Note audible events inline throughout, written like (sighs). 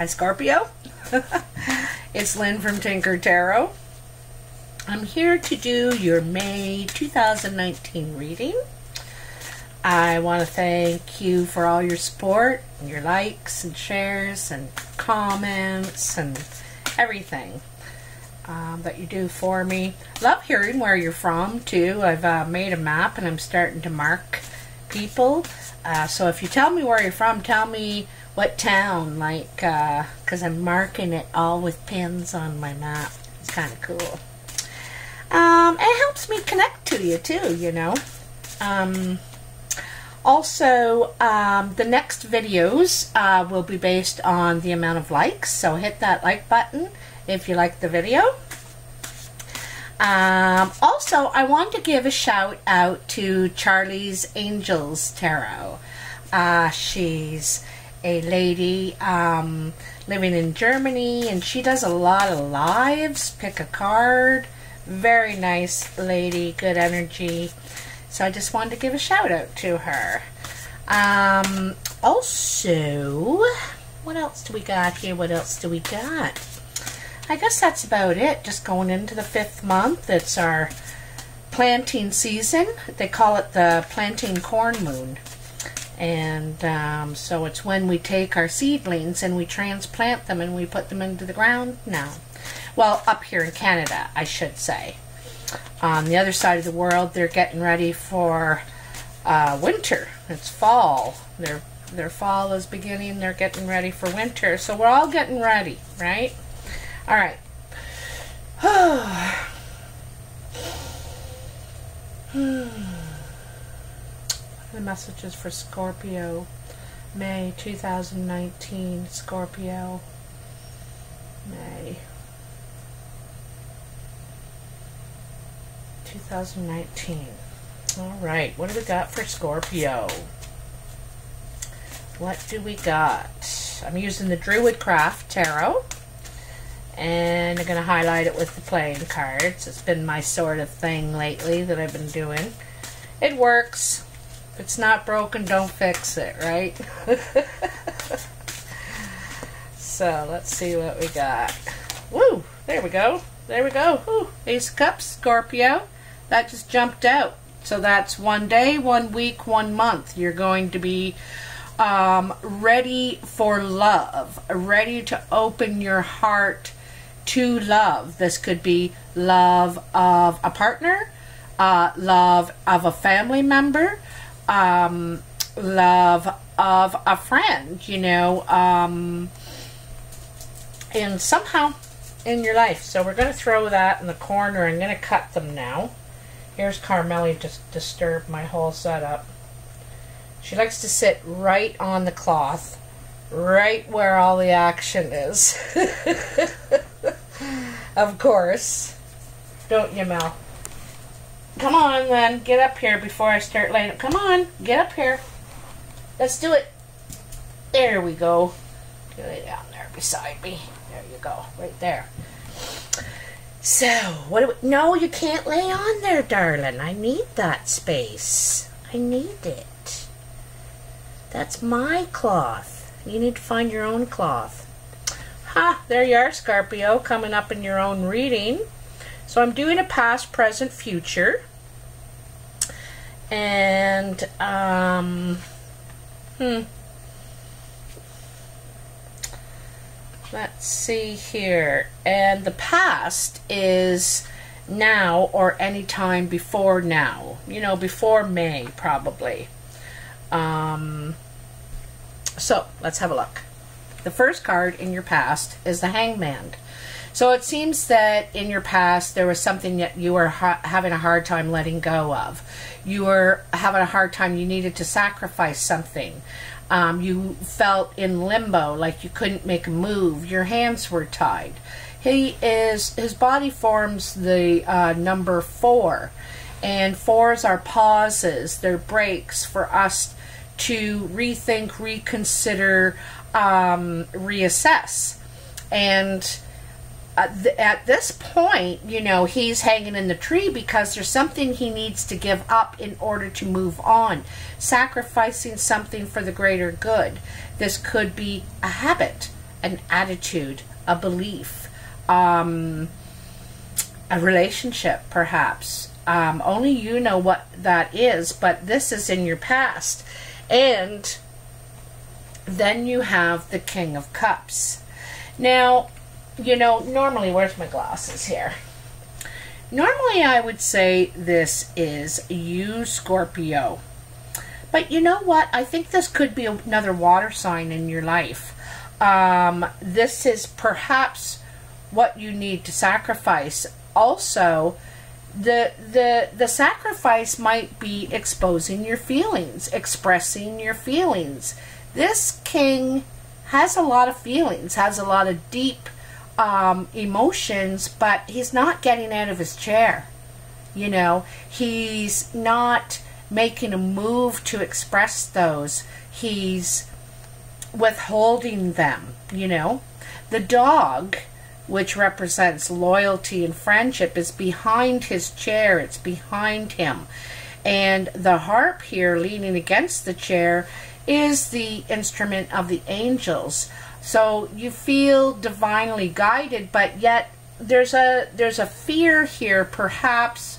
Hi, Scorpio. (laughs) it's Lynn from Tinker Tarot. I'm here to do your May 2019 reading. I want to thank you for all your support, and your likes and shares and comments and everything um, that you do for me. Love hearing where you're from too. I've uh, made a map and I'm starting to mark people. Uh, so if you tell me where you're from, tell me what town, like, because uh, I'm marking it all with pins on my map. It's kind of cool. Um, it helps me connect to you too, you know. Um, also, um, the next videos uh, will be based on the amount of likes, so hit that like button if you like the video. Um, also, I want to give a shout out to Charlie's Angels Tarot. Uh, she's a lady um, living in Germany, and she does a lot of lives. Pick a card. Very nice lady, good energy. So I just wanted to give a shout out to her. Um, also, what else do we got here? What else do we got? I guess that's about it. Just going into the fifth month. It's our planting season. They call it the planting corn moon. And um, so it's when we take our seedlings and we transplant them and we put them into the ground now. Well, up here in Canada, I should say. On the other side of the world, they're getting ready for uh, winter. It's fall. Their their fall is beginning. They're getting ready for winter. So we're all getting ready, right? All right. (sighs) (sighs) the messages for Scorpio, May 2019, Scorpio, May 2019. All right, what do we got for Scorpio? What do we got? I'm using the Druidcraft Tarot and I'm going to highlight it with the playing cards. It's been my sort of thing lately that I've been doing. It works. It's not broken, don't fix it, right? so let's see what we got. Woo! There we go. There we go. Woo. Ace of Cups, Scorpio. That just jumped out. So that's one day, one week, one month. You're going to be um, ready for love, ready to open your heart to love. This could be love of a partner, uh, love of a family member, um, love of a friend, you know, um, and somehow in your life. So we're going to throw that in the corner. I'm going to cut them now. Here's Carmeli just disturbed my whole setup. She likes to sit right on the cloth, right where all the action is. (laughs) of course. Don't you, Mel? Come on, then. Get up here before I start laying. Come on. Get up here. Let's do it. There we go. Lay down there beside me. There you go. Right there. So, what do we... No, you can't lay on there, darling. I need that space. I need it. That's my cloth. You need to find your own cloth. Ha, there you are, Scorpio, coming up in your own reading. So I'm doing a past, present, future. And, um, hmm. Let's see here. And the past is now or any time before now. You know, before May, probably. Um, so, let's have a look. The first card in your past is the Hangman. So it seems that in your past there was something that you were ha- having a hard time letting go of. You were having a hard time, you needed to sacrifice something. Um, you felt in limbo, like you couldn't make a move. Your hands were tied. He is, his body forms the uh, number four. And fours are pauses, they're breaks for us to rethink, reconsider, um, reassess. And at, th- at this point, you know, he's hanging in the tree because there's something he needs to give up in order to move on, sacrificing something for the greater good. This could be a habit, an attitude, a belief, um, a relationship, perhaps. Um, only you know what that is, but this is in your past. And then you have the King of Cups. Now, you know, normally, where's my glasses here? Normally, I would say this is you, Scorpio. But you know what? I think this could be another water sign in your life. Um, this is perhaps what you need to sacrifice. Also, the the the sacrifice might be exposing your feelings, expressing your feelings. This king has a lot of feelings, has a lot of deep um, emotions, but he's not getting out of his chair. You know, he's not making a move to express those. He's withholding them, you know. The dog, which represents loyalty and friendship, is behind his chair, it's behind him. And the harp here, leaning against the chair, is the instrument of the angels. So you feel divinely guided, but yet there's a there's a fear here, perhaps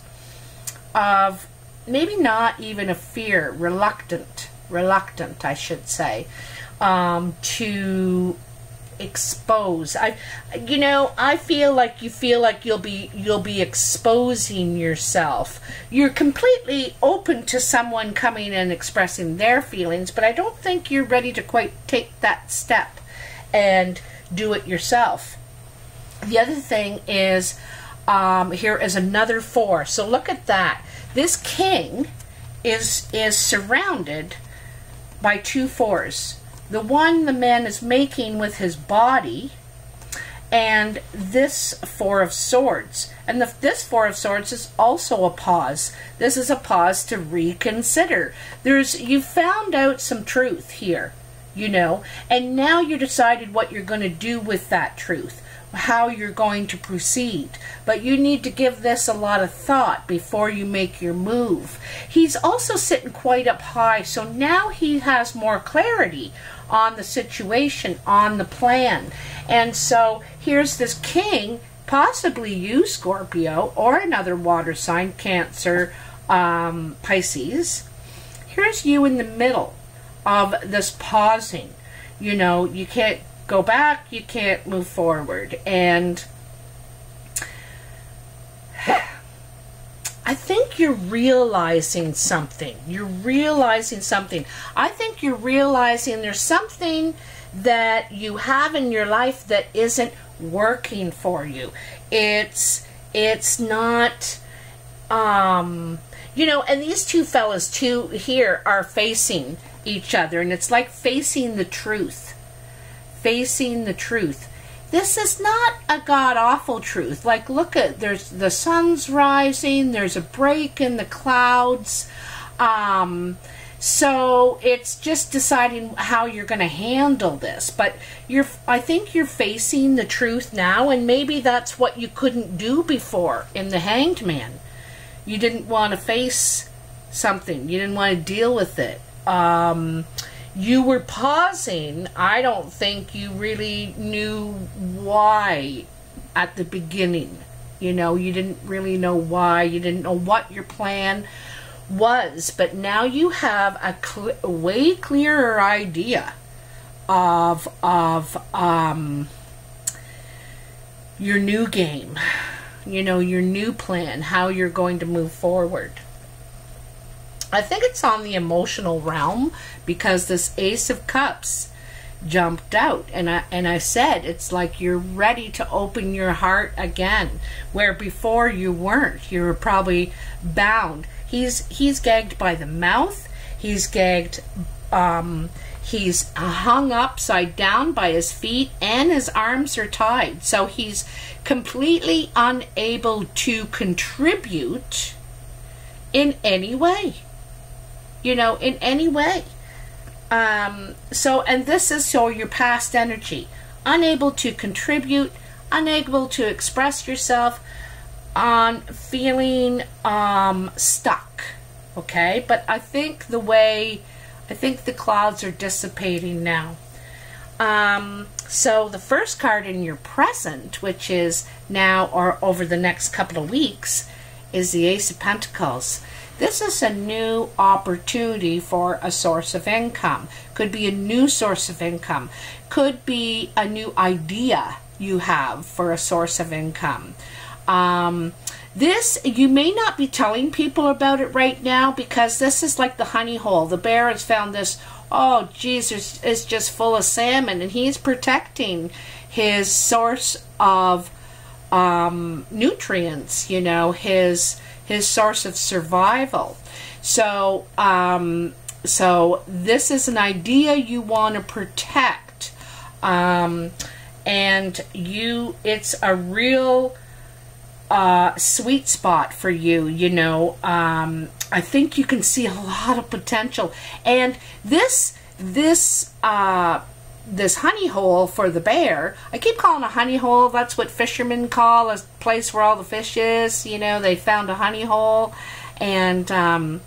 of maybe not even a fear, reluctant, reluctant, I should say, um, to expose. I, you know, I feel like you feel like you'll be you'll be exposing yourself. You're completely open to someone coming and expressing their feelings, but I don't think you're ready to quite take that step and do it yourself. The other thing is um, here is another four. So look at that. This king is is surrounded by two fours. The one the man is making with his body, and this four of swords. And the, this four of swords is also a pause. This is a pause to reconsider. There's you found out some truth here you know, and now you decided what you're going to do with that truth, how you're going to proceed. But you need to give this a lot of thought before you make your move. He's also sitting quite up high, so now he has more clarity on the situation, on the plan. And so here's this king, possibly you, Scorpio, or another water sign, Cancer, um, Pisces. Here's you in the middle of this pausing. You know, you can't go back, you can't move forward. And (sighs) I think you're realizing something. You're realizing something. I think you're realizing there's something that you have in your life that isn't working for you. It's it's not um you know, and these two fellas too here are facing each other, and it's like facing the truth. Facing the truth. This is not a god awful truth. Like, look at there's the sun's rising, there's a break in the clouds. Um, so it's just deciding how you're going to handle this. But you're, I think you're facing the truth now, and maybe that's what you couldn't do before in the Hanged Man. You didn't want to face something. You didn't want to deal with it um, you were pausing. I don't think you really knew why at the beginning. You know, you didn't really know why. You didn't know what your plan was. But now you have a, cl- way clearer idea of of um, your new game. You know, your new plan, how you're going to move forward. I think it's on the emotional realm because this Ace of Cups jumped out. And I and I said it's like you're ready to open your heart again where before you weren't. You were probably bound. He's he's gagged by the mouth. He's gagged um he's hung upside down by his feet and his arms are tied. So he's completely unable to contribute in any way you know, in any way. Um, so, and this is so your past energy, unable to contribute, unable to express yourself, on feeling um, stuck. Okay, but I think the way, I think the clouds are dissipating now. Um, so the first card in your present, which is now or over the next couple of weeks, is the Ace of Pentacles. This is a new opportunity for a source of income. Could be a new source of income. Could be a new idea you have for a source of income. Um, this, you may not be telling people about it right now because this is like the honey hole. The bear has found this, oh, Jesus, it's just full of salmon, and he's protecting his source of um, nutrients, you know, his his source of survival. So, um, so this is an idea you want to protect, um, and you, it's a real uh, sweet spot for you. You know, um, I think you can see a lot of potential, and this this uh, this honey hole for the bear. I keep calling a honey hole. That's what fishermen call a place where all the fish is. You know, they found a honey hole, and um,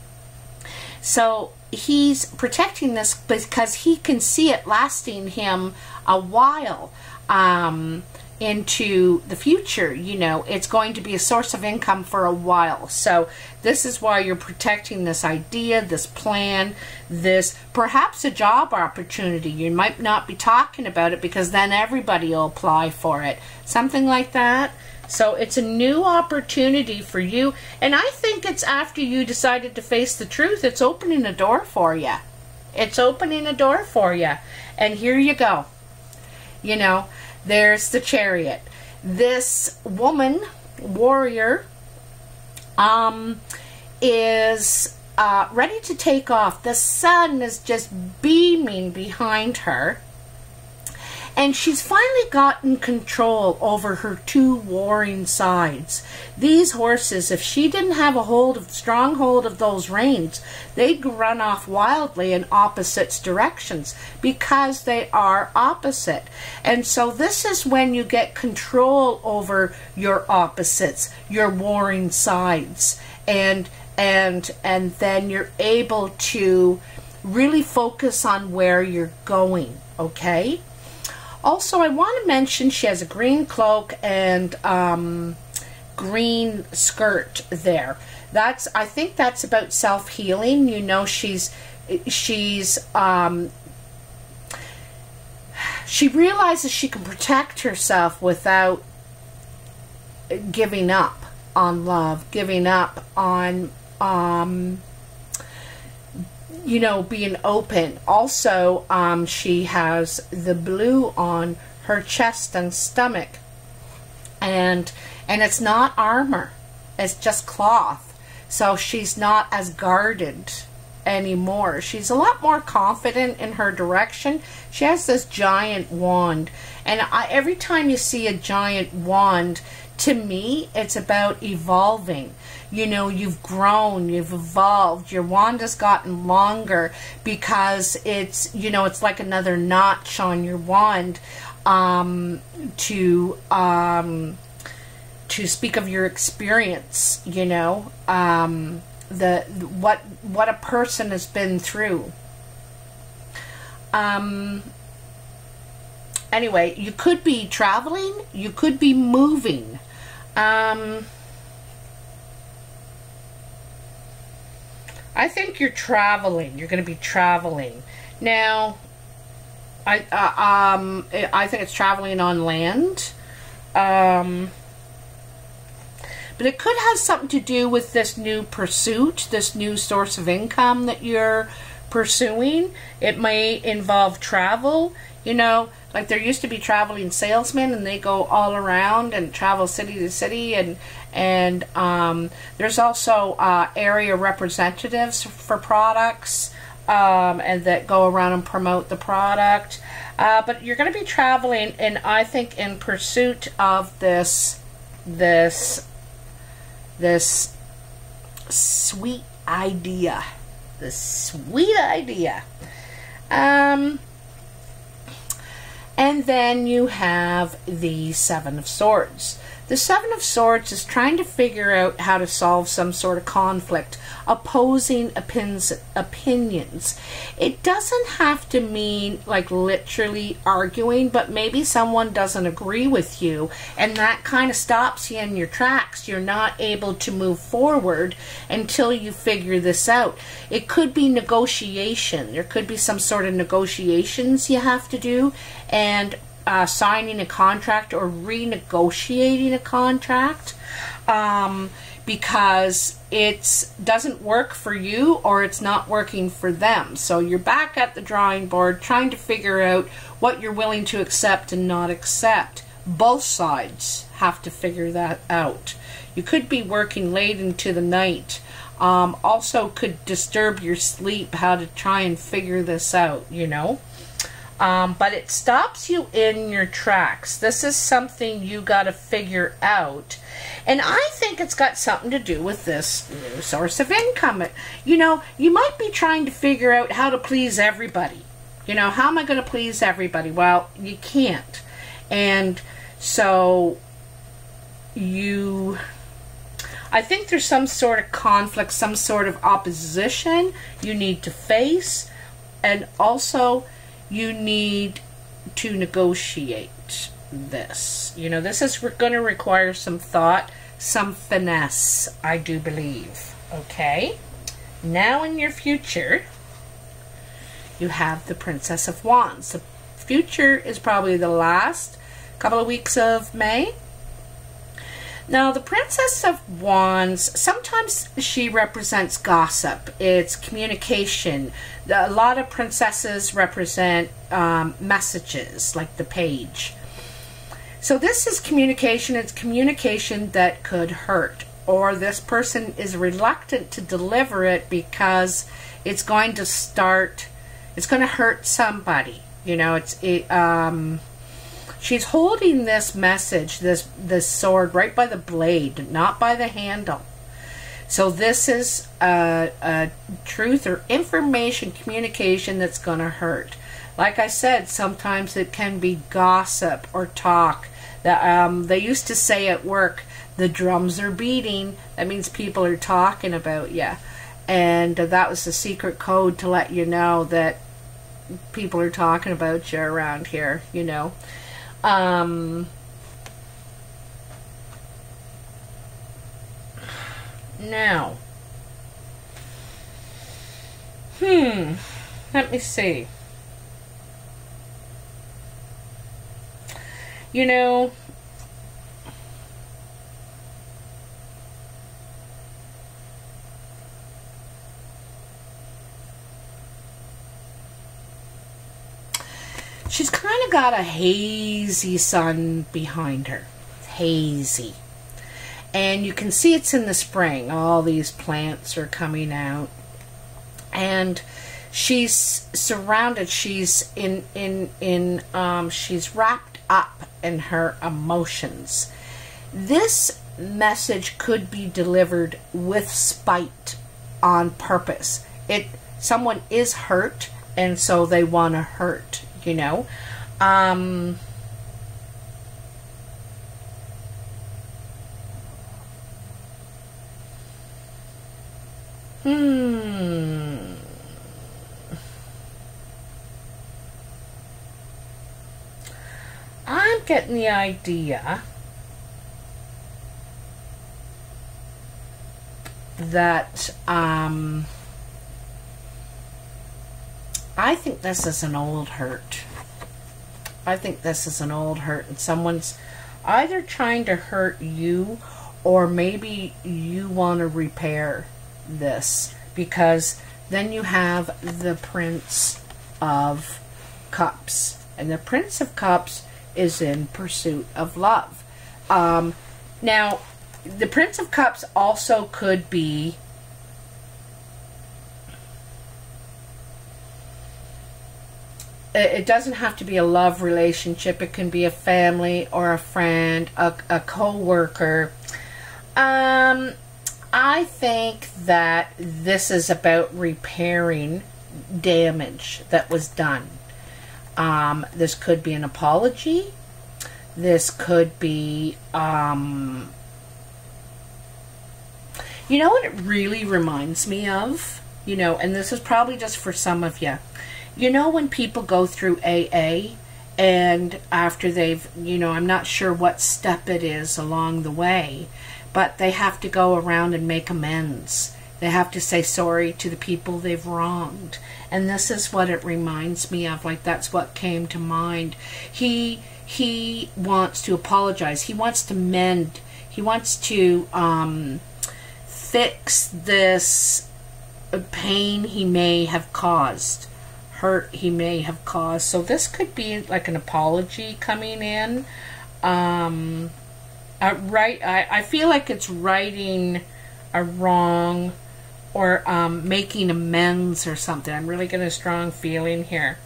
so he's protecting this because he can see it lasting him a while. Um, into the future, you know, it's going to be a source of income for a while. So this is why you're protecting this idea, this plan, this perhaps a job opportunity. You might not be talking about it because then everybody will apply for it. Something like that. So it's a new opportunity for you. And I think it's after you decided to face the truth, it's opening a door for you. It's opening a door for you. And here you go. You know, there's the chariot. This woman, warrior, um, is uh, ready to take off. The sun is just beaming behind her. And she's finally gotten control over her two warring sides. These horses, if she didn't have a hold of strong hold of those reins, they'd run off wildly in opposite directions because they are opposite. And so this is when you get control over your opposites, your warring sides. And and and then you're able to really focus on where you're going, okay? Also, I want to mention she has a green cloak and um, green skirt there. That's I think that's about self healing. You know, she's she's um, she realizes she can protect herself without giving up on love, giving up on um, you know, being open. Also, um, she has the blue on her chest and stomach, and and it's not armor; it's just cloth. So she's not as guarded anymore. She's a lot more confident in her direction. She has this giant wand, and I, every time you see a giant wand, to me, it's about evolving. You know, you've grown, you've evolved, your wand has gotten longer because it's, you know, it's like another notch on your wand um, to um, to speak of your experience. You know, um, the what what a person has been through. Um, anyway, you could be traveling, you could be moving. Um, I think you're traveling. You're going to be traveling. Now, I uh, um I think it's traveling on land. Um, but it could have something to do with this new pursuit, this new source of income that you're pursuing. It may involve travel. You know, like there used to be traveling salesmen, and they go all around and travel city to city, and and um, there's also uh, area representatives for products. Um, and that go around and promote the product. Uh, but you're going to be traveling, and I think in pursuit of this, this, this sweet idea, this sweet idea. Um, and then you have the Seven of Swords. The Seven of Swords is trying to figure out how to solve some sort of conflict, opposing opins, opinions. It doesn't have to mean like literally arguing, but maybe someone doesn't agree with you, and that kind of stops you in your tracks. You're not able to move forward until you figure this out. It could be negotiation, there could be some sort of negotiations you have to do, and uh, signing a contract or renegotiating a contract um, because it doesn't work for you or it's not working for them. So you're back at the drawing board trying to figure out what you're willing to accept and not accept. Both sides have to figure that out. You could be working late into the night. Um, also could disturb your sleep how to try and figure this out, you know. Um, but it stops you in your tracks. This is something you got to figure out. And I think it's got something to do with this new source of income. You know, you might be trying to figure out how to please everybody. You know, how am I going to please everybody? Well, you can't. And so you. I think there's some sort of conflict, some sort of opposition you need to face. And also, you need to negotiate this. You know, this is going to require some thought, some finesse, I do believe. Okay? Now in your future, you have the Princess of Wands. The future is probably the last couple of weeks of May. Now, the Princess of Wands, sometimes she represents gossip. It's communication. A lot of princesses represent um, messages, like the page. So this is communication. It's communication that could hurt. Or this person is reluctant to deliver it because it's going to start, it's going to hurt somebody. You know, it's, it, um, She's holding this message, this this sword, right by the blade, not by the handle. So this is a, a truth or information communication that's going to hurt. Like I said, sometimes it can be gossip or talk. That um, they used to say at work, the drums are beating. That means people are talking about you, and that was the secret code to let you know that people are talking about you around here. You know. Um, now, hmm, let me see. You know, she's kind of got a hazy sun behind her. Hazy. And you can see it's in the spring. All these plants are coming out. And she's surrounded, she's in in in um she's wrapped up in her emotions. This message could be delivered with spite on purpose. It someone is hurt and so they want to hurt you know. Um, hmm. I'm getting the idea that um, I think this is an old hurt. I think this is an old hurt, and someone's either trying to hurt you or maybe you want to repair this because then you have the Prince of Cups. And the Prince of Cups is in pursuit of love. Um, now, the Prince of Cups also could be it doesn't have to be a love relationship. It can be a family or a friend, a, a co-worker. Um, I think that this is about repairing damage that was done. Um, this could be an apology. this could be um you know what it really reminds me of you know and this is probably just for some of you you know when people go through aa and after they've you know i'm not sure what step it is along the way but they have to go around and make amends. They have to say sorry to the people they've wronged. And this is what it reminds me of like that's what came to mind. He he wants to apologize. He wants to mend. He wants to um, fix this pain he may have caused hurt he may have caused. So this could be like an apology coming in. Um, right, I, I feel like it's righting a wrong or um, making amends or something. I'm really getting a strong feeling here.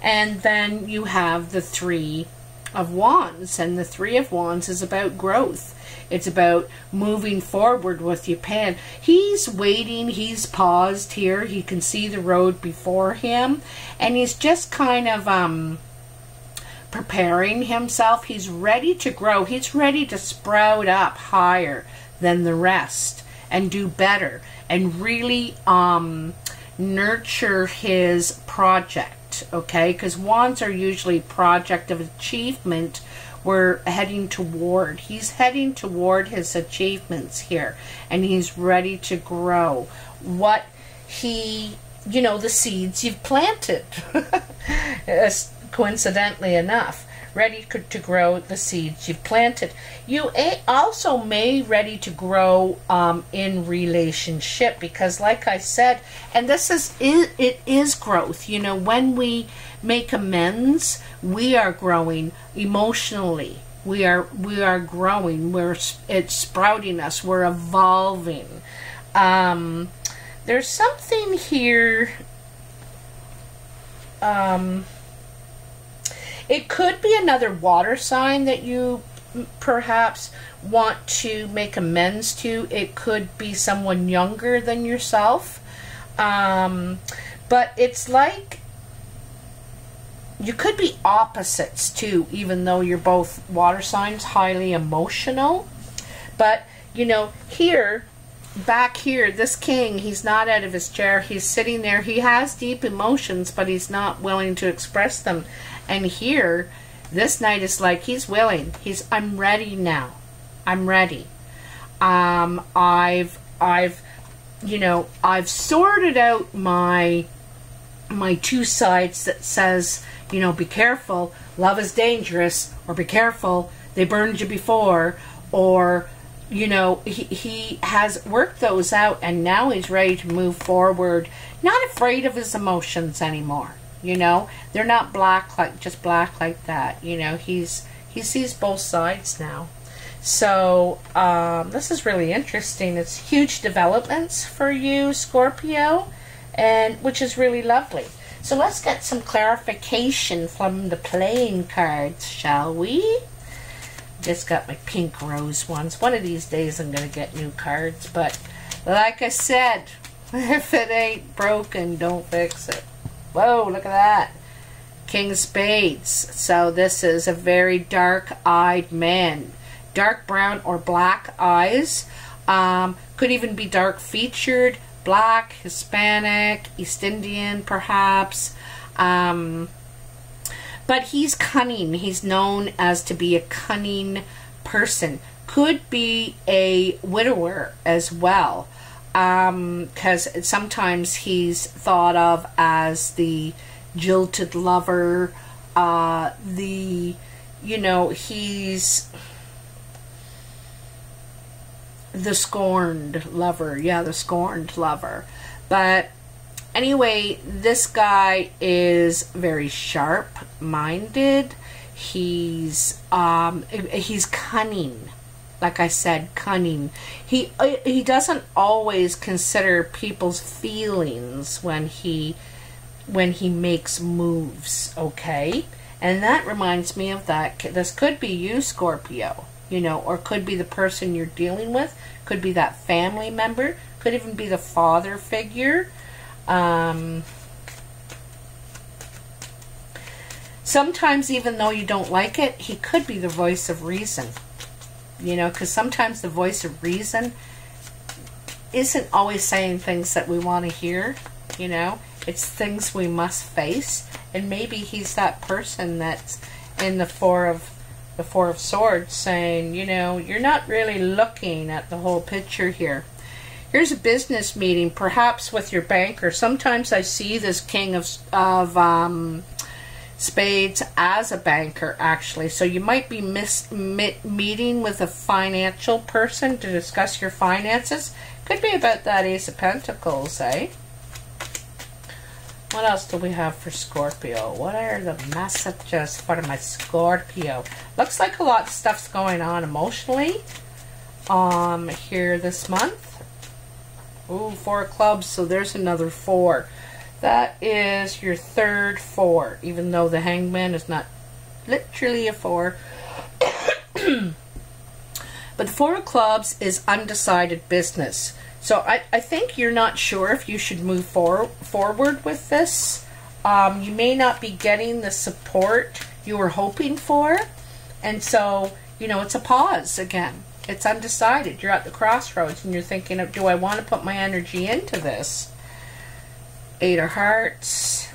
And then you have the three of wands, and the three of wands is about growth. It's about moving forward with your pen. He's waiting, he's paused here. He can see the road before him. And he's just kind of um, preparing himself. He's ready to grow. He's ready to sprout up higher than the rest and do better and really um, nurture his project. Okay? Because wands are usually project of achievement we're heading toward. He's heading toward his achievements here, and he's ready to grow. What he, you know, the seeds you've planted, (laughs) coincidentally enough, ready to grow the seeds you've planted. You also may ready to grow um, in relationship because, like I said, and this is it is growth. You know, when we make amends, we are growing emotionally. We are we are growing. We're it's sprouting us. We're evolving. Um, there's something here. Um, it could be another water sign that you perhaps want to make amends to. It could be someone younger than yourself. Um, but it's like you could be opposites too, even though you're both water signs, highly emotional. But, you know, here, back here, this king, he's not out of his chair. He's sitting there. He has deep emotions, but he's not willing to express them. And here, this knight is like, he's willing. He's, I'm ready now. I'm ready. Um, I've, I've, you know, I've sorted out my, my two sides that says, you know, be careful, love is dangerous, or be careful, they burned you before, or, you know, he, he has worked those out and now he's ready to move forward, not afraid of his emotions anymore. You know, they're not black like just black like that. You know, he's he sees both sides now. So um, this is really interesting. It's huge developments for you, Scorpio, and which is really lovely. So let's get some clarification from the playing cards, shall we? Just got my pink rose ones. One of these days I'm to get new cards, but like I said, (laughs) if it ain't broken, don't fix it. Whoa, look at that. King Spades. So this is a very dark-eyed man. Dark brown or black eyes. Um, could even be dark featured black, Hispanic, East Indian, perhaps. Um, but he's cunning. He's known as to be a cunning person. Could be a widower as well, because um, sometimes he's thought of as the jilted lover. Uh, the, you know, he's the scorned lover. Yeah, the scorned lover. But anyway, this guy is very sharp minded. He's um he's cunning. Like I said, cunning. He uh, he doesn't always consider people's feelings when he when he makes moves, okay? And that reminds me of that. This could be you, Scorpio you know, or could be the person you're dealing with, could be that family member, could even be the father figure. Um, sometimes even though you don't like it, he could be the voice of reason. You know, because sometimes the voice of reason isn't always saying things that we want to hear, you know. It's things we must face. And maybe he's that person that's in the four of the four of swords saying, you know, you're not really looking at the whole picture here. Here's a business meeting, perhaps with your banker. Sometimes I see this king of of um, spades as a banker, actually. So you might be mis- meeting with a financial person to discuss your finances. Could be about that Ace of Pentacles, eh? What else do we have for Scorpio? What are the messages for my Scorpio? Looks like a lot of stuff's going on emotionally um, here this month. Ooh, four clubs, so there's another four. That is your third four, even though the hangman is not literally a four. (coughs) but the four of clubs is undecided business. So I, I think you're not sure if you should move for, forward with this. Um, you may not be getting the support you were hoping for. And so, you know, it's a pause again. It's undecided. You're at the crossroads and you're thinking, of, do I want to put my energy into this? Eight of Hearts.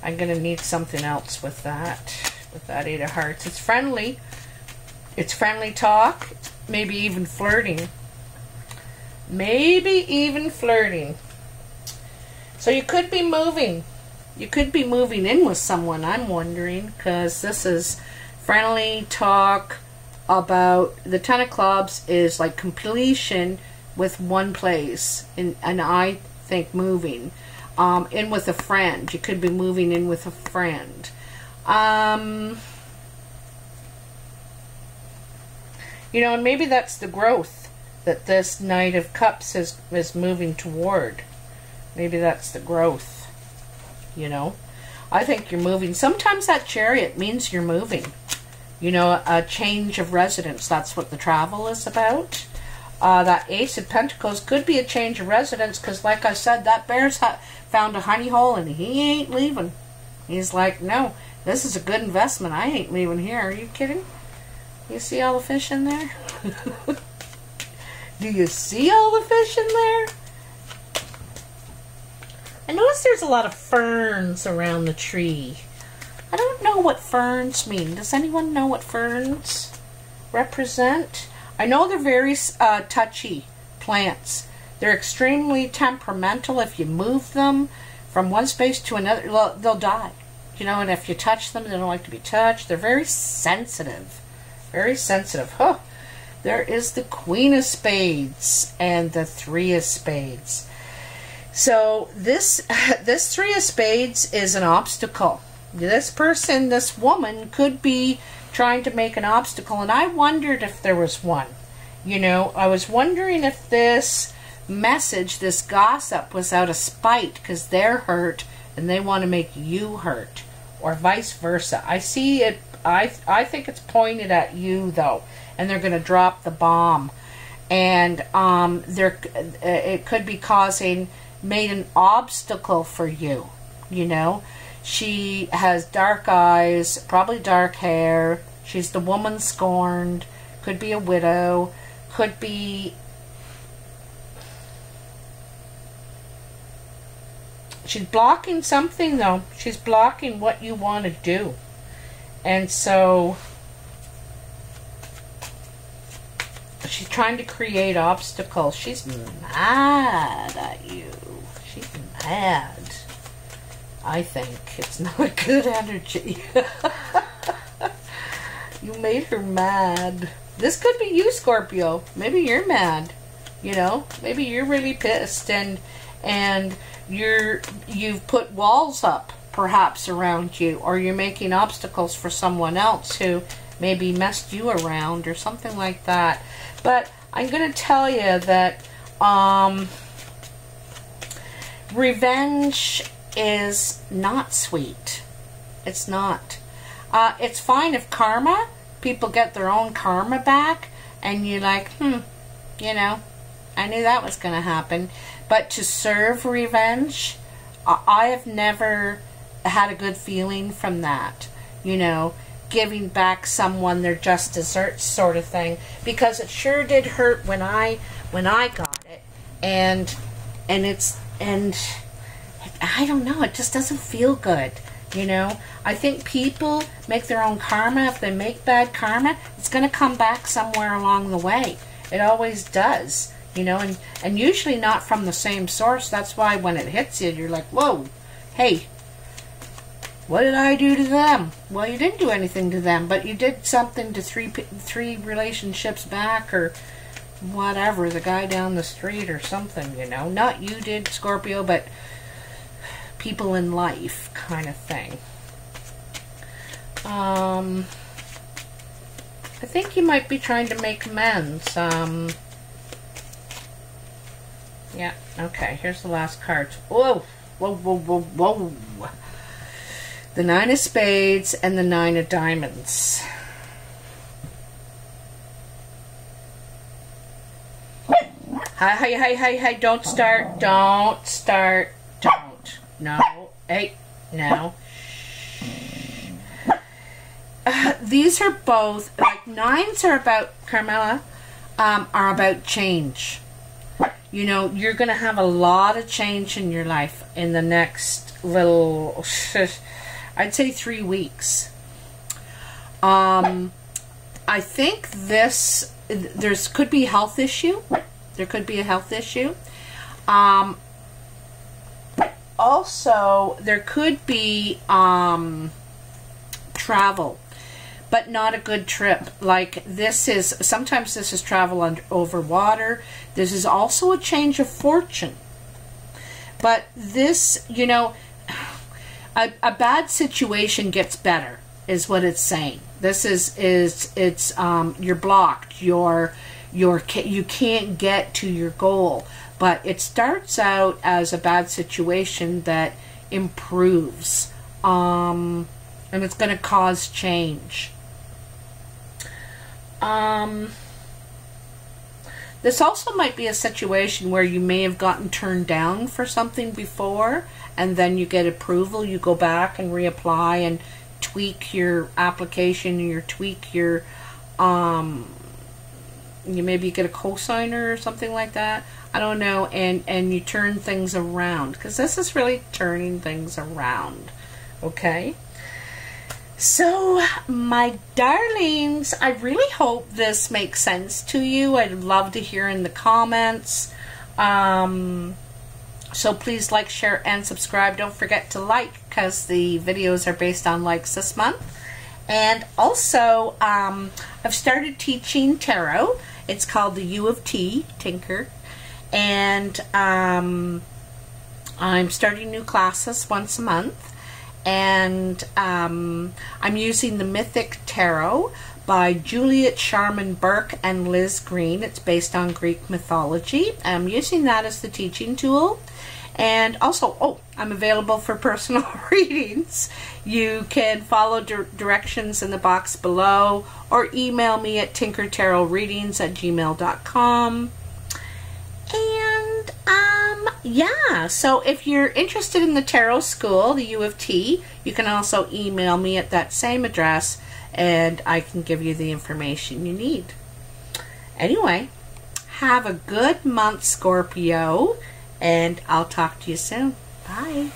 I'm going to need something else with that. With that Eight of Hearts. It's friendly. It's friendly talk. Maybe even flirting. Maybe even flirting. So you could be moving. You could be moving in with someone, I'm wondering, because this is friendly talk about the Ten of Clubs is like completion with one place, and, and I think moving. Um, in with a friend. You could be moving in with a friend. Um, you know, and maybe that's the growth that this Knight of Cups is, is moving toward. Maybe that's the growth, you know. I think you're moving. Sometimes that chariot means you're moving. You know, a change of residence. That's what the travel is about. Uh, that Ace of Pentacles could be a change of residence because, like I said, that bear's found a honey hole and he ain't leaving. He's like, no, this is a good investment. I ain't leaving here. Are you kidding? You see all the fish in there? (laughs) Do you see all the fish in there? I notice there's a lot of ferns around the tree. I don't know what ferns mean. Does anyone know what ferns represent? I know they're very uh, touchy plants. They're extremely temperamental. If you move them from one space to another, they'll, they'll die. You know, and if you touch them, they don't like to be touched. They're very sensitive. Very sensitive. Huh. There is the Queen of Spades and the Three of Spades. So this (laughs) this Three of Spades is an obstacle. This person, this woman, could be trying to make an obstacle, and I wondered if there was one. You know, I was wondering if this message, this gossip, was out of spite because they're hurt and they want to make you hurt, or vice versa. I see it. I I think it's pointed at you though and they're going to drop the bomb. And um, there, it could be causing, made an obstacle for you, you know. She has dark eyes, probably dark hair. She's the woman scorned, could be a widow, could be she's blocking something though. She's blocking what you want to do. And so She's trying to create obstacles. She's hmm. mad at you. She's mad. I think it's not a good energy. you made her mad. This could be you, Scorpio. Maybe you're mad. You know, maybe you're really pissed and and you're you've put walls up perhaps around you or you're making obstacles for someone else who maybe messed you around or something like that. But I'm going to tell you that um, revenge is not sweet. It's not. Uh, it's fine if karma, people get their own karma back, and you're like, hmm, you know, I knew that was going to happen. But to serve revenge, I have never had a good feeling from that. You know, giving back someone their just desserts sort of thing because it sure did hurt when I when I got it and and it's and I don't know it just doesn't feel good you know I think people make their own karma if they make bad karma it's going to come back somewhere along the way it always does you know and and usually not from the same source that's why when it hits you you're like whoa hey what did I do to them? Well, you didn't do anything to them, but you did something to three three relationships back or whatever, the guy down the street or something, you know. Not you did, Scorpio, but people in life kind of thing. Um, I think you might be trying to make amends. Um, yeah, okay, here's the last card. Whoa, whoa, whoa, whoa, whoa the nine of spades and the nine of diamonds. Hi, hi, hi, hi, hi, don't start, don't start. No, hey, no. Uh, these are both, like, nines are about, Carmela, um, are about change. You know, you're going to have a lot of change in your life in the next little (laughs) I'd say three weeks. Um, I think this there's could be health issue. There could be a health issue. Um, also, there could be um, travel, but not a good trip. Like this is sometimes this is travel under, over water. This is also a change of fortune. But this, you know, (sighs) a, a bad situation gets better is what it's saying. This is is it's um, you're blocked. You're you're you can't get to your goal. But it starts out as a bad situation that improves, um, and it's going to cause change. Um, this also might be a situation where you may have gotten turned down for something before and then you get approval. You go back and reapply and tweak your application and you tweak your um you maybe get a cosigner or something like that. I don't know and and you turn things around because this is really turning things around. Okay? So, my darlings, I really hope this makes sense to you. I'd love to hear in the comments. Um, so please like, share, and subscribe. Don't forget to like because the videos are based on likes this month. And also, um, I've started teaching tarot. It's called the U of T, Tinker. And um, I'm starting new classes once a month and um, I'm using the Mythic Tarot by Juliet Sharman Burke and Liz Greene. It's based on Greek mythology. I'm using that as the teaching tool. And also, oh, I'm available for personal (laughs) readings. You can follow di directions in the box below or email me at tinkertarotreadings at gmail.com. And, um, yeah, so if you're interested in the tarot school, the U of T, you can also email me at that same address and I can give you the information you need. Anyway, have a good month, Scorpio, and I'll talk to you soon. Bye.